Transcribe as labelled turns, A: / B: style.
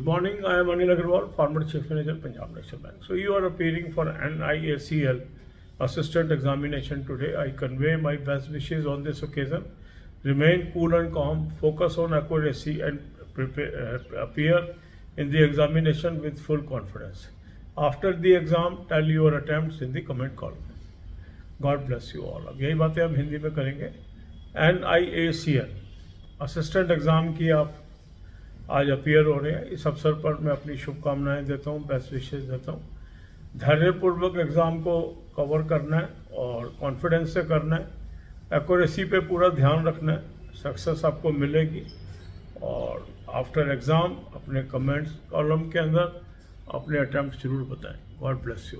A: Good morning. I am Anil Agarwal, former Chief Manager, Punjab National Bank. So you are appearing for NIACL Assistant Examination today. I convey my best wishes on this occasion. Remain cool and calm, focus on accuracy and prepare, uh, appear in the examination with full confidence. After the exam, tell your attempts in the comment column. God bless you all अब यही बातें हम हिंदी में करेंगे N आई ए C L assistant exam की आप आज appear हो रहे हैं। इस अवसर पर मैं अपनी शुभकामनाएँ देता हूँ बेस्ट विशेष देता हूँ। धैर्यपूर्वक एग्ज़ाम को कवर करना है और कॉन्फिडेंस से करना है। एक्यूरेसी पे पूरा ध्यान रखना है। सक्सेस आपको मिलेगी। और आफ्टर एग्ज़ाम अपने कमेंट्स कॉलम के अंदर अपने अटैम्प्ट ज़रूर बताएँ। God bless you